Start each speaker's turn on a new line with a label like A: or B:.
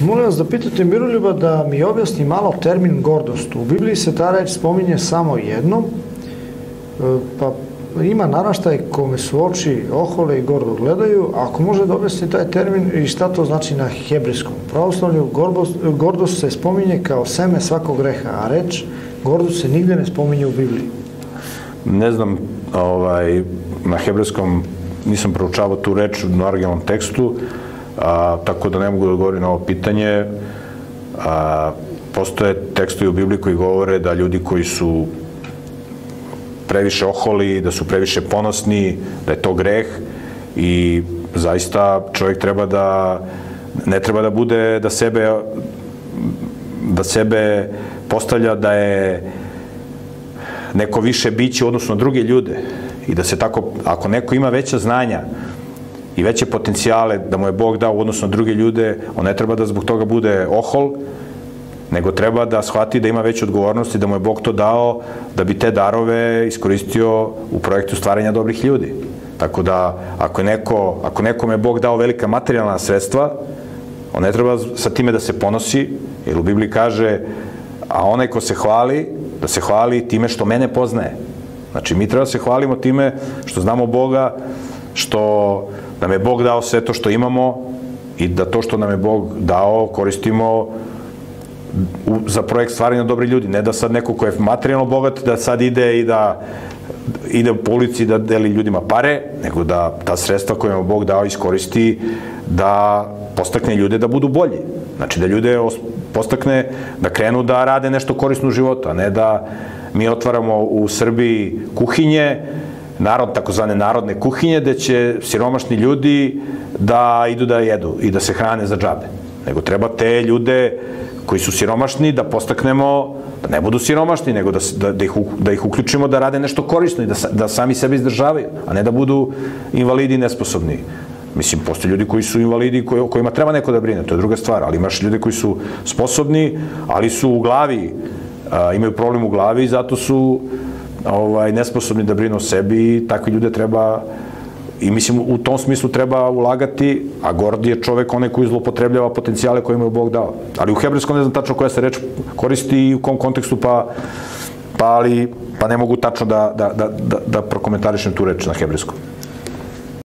A: Molim vas da pitate Miroljuba da mi objasni malo termin gordost. U Bibliji se ta reč spominje samo jednom, e, pa ima naraštaj kome su oči ohole i gordo gledaju, ako može da objasni taj termin i šta to znači na hebrijskom. Pravoslavlju gordost, se spominje kao seme svakog greha, a reč gordost se nigde ne spominje u Bibliji.
B: Ne znam, ovaj, na hebrejskom nisam proučavao tu reč u originalnom tekstu, a, tako da ne mogu da odgovorim na ovo pitanje. A, postoje tekstovi u Bibliji koji govore da ljudi koji su previše oholi, da su previše ponosni, da je to greh i zaista čovjek treba da ne treba da bude da sebe da sebe postavlja da je neko više biće u odnosu na druge ljude i da se tako, ako neko ima veća znanja i veće potencijale da mu je Bog dao u odnosu na druge ljude, on ne treba da zbog toga bude ohol, nego treba da shvati da ima veću odgovornost i da mu je Bog to dao da bi te darove iskoristio u projektu stvaranja dobrih ljudi. Tako da, ako je neko, ako nekome Bog dao velika materijalna sredstva, on ne treba sa time da se ponosi, jer u Bibliji kaže, a onaj ko se hvali, da se hvali time što mene poznaje. Znači, mi treba da se hvalimo time što znamo Boga, što nam je Bog dao sve to što imamo i da to što nam je Bog dao koristimo u, za projekt stvaranja dobri ljudi. Ne da sad neko ko je materijalno bogat, da sad ide i da ide po ulici da deli ljudima pare, nego da ta sredstva koje mu Bog dao iskoristi da postakne ljude da budu bolji. Znači da ljude postakne da krenu da rade nešto korisno u životu, a ne da mi otvaramo u Srbiji kuhinje, narod, takozvane narodne kuhinje, gde će siromašni ljudi da idu da jedu i da se hrane za džabe. Nego treba te ljude koji su siromašni da postaknemo da ne budu siromašni, nego da, da, da, ih, da ih uključimo da rade nešto korisno i da, da sami sebe izdržavaju, a ne da budu invalidi i nesposobni. Mislim, postoje ljudi koji su invalidi, koji, kojima treba neko da brine, to je druga stvar, ali imaš ljude koji su sposobni, ali su u glavi, a, imaju problem u glavi i zato su ovaj, nesposobni da brinu o sebi i takvi ljude treba I mislim, u tom smislu treba ulagati, a Gord je čovek onaj koji zlopotrebljava potencijale koje mu je Bog dao. Ali u hebrejskom ne znam tačno koja se reč koristi i u kom kontekstu, pa, pa, ali, pa ne mogu tačno da, da, da, da, da prokomentarišem tu reč na hebrejskom.